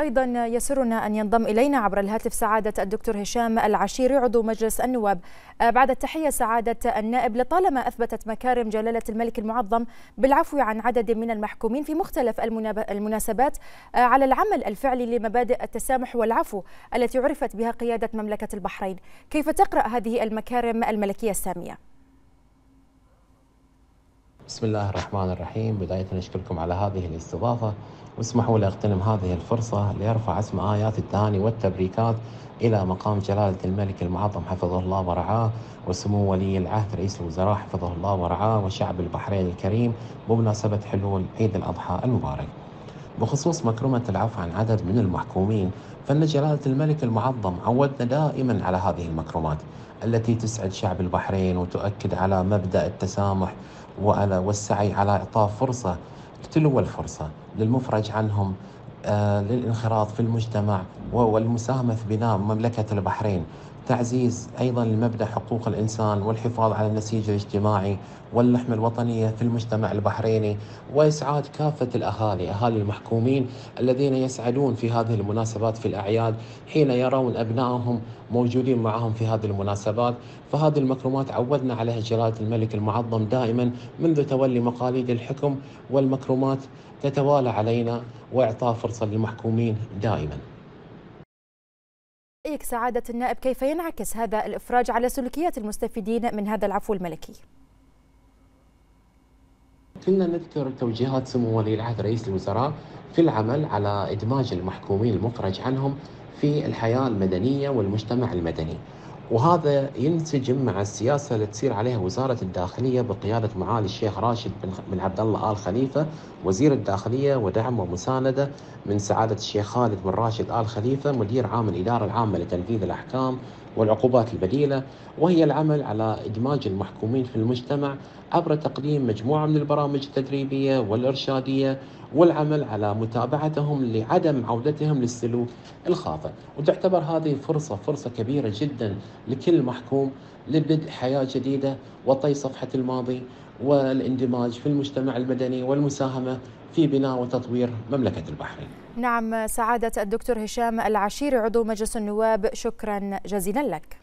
أيضا يسرنا أن ينضم إلينا عبر الهاتف سعادة الدكتور هشام العشيري عضو مجلس النواب بعد التحية سعادة النائب لطالما أثبتت مكارم جلالة الملك المعظم بالعفو عن عدد من المحكومين في مختلف المناسبات على العمل الفعلي لمبادئ التسامح والعفو التي عرفت بها قيادة مملكة البحرين كيف تقرأ هذه المكارم الملكية السامية؟ بسم الله الرحمن الرحيم. بداية نشكركم على هذه الاستضافة. واسمحوا لي اغتنم هذه الفرصة لأرفع اسم آيات التهاني والتبريكات إلى مقام جلالة الملك المعظم حفظه الله ورعاه وسمو ولي العهد رئيس الوزراء حفظه الله ورعاه وشعب البحرين الكريم بمناسبة حلول عيد الأضحى المبارك. بخصوص مكرمة العفو عن عدد من المحكومين فإن جلالة الملك المعظم عودنا دائما على هذه المكرمات التي تسعد شعب البحرين وتؤكد على مبدأ التسامح وعلى والسعي على إعطاء فرصة تلو الفرصة للمفرج عنهم آه للانخراط في المجتمع والمساهمة في بناء مملكة البحرين. تعزيز أيضا لمبدأ حقوق الإنسان والحفاظ على النسيج الاجتماعي واللحمة الوطنية في المجتمع البحريني وإسعاد كافة الأهالي أهالي المحكومين الذين يسعدون في هذه المناسبات في الأعياد حين يرون أبنائهم موجودين معهم في هذه المناسبات. فهذه المكرمات عودنا عليها جلالة الملك المعظم دائما منذ تولي مقاليد الحكم والمكرمات تتوالى علينا وإعطاء فرصة للمحكومين دائما. رأيك سعادة النائب كيف ينعكس هذا الإفراج على سلوكيات المستفيدين من هذا العفو الملكي؟ كنا نذكر توجيهات سمو ولي العهد رئيس الوزراء في العمل على إدماج المحكومين المفرج عنهم في الحياة المدنية والمجتمع المدني وهذا ينسجم مع السياسة اللي تصير عليها وزارة الداخلية بقيادة معالي الشيخ راشد بن عبد الله آل خليفة وزير الداخلية ودعم ومساندة من سعادة الشيخ خالد بن راشد آل خليفة مدير عام الإدارة العامة لتنفيذ الأحكام والعقوبات البديلة وهي العمل على إدماج المحكومين في المجتمع عبر تقديم مجموعة من البرامج التدريبية والإرشادية والعمل على متابعتهم لعدم عودتهم للسلوك الخاطئ. وتعتبر هذه فرصة فرصة كبيرة جدا لكل محكوم لبدء حياة جديدة وطي صفحة الماضي والاندماج في المجتمع المدني والمساهمة في بناء وتطوير مملكة البحرين. نعم سعادة الدكتور هشام العشيري عضو مجلس النواب شكرا جزيلا لك.